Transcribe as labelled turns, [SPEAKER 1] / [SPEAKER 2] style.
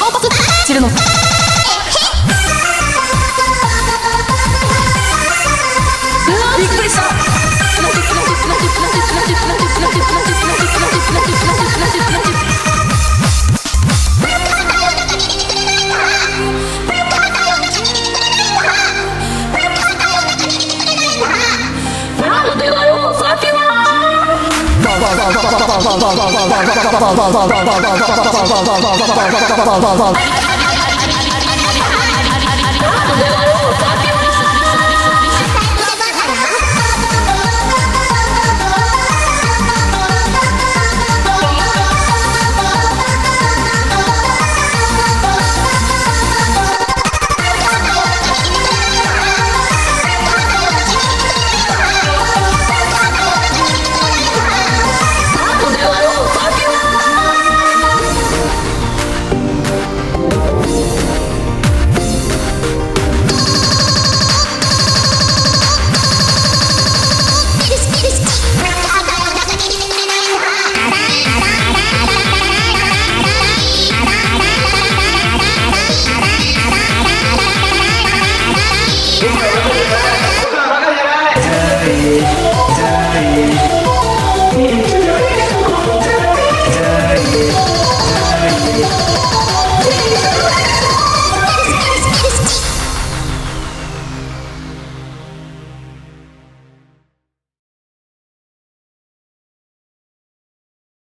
[SPEAKER 1] 顔パス散るのびっくりした。Bye.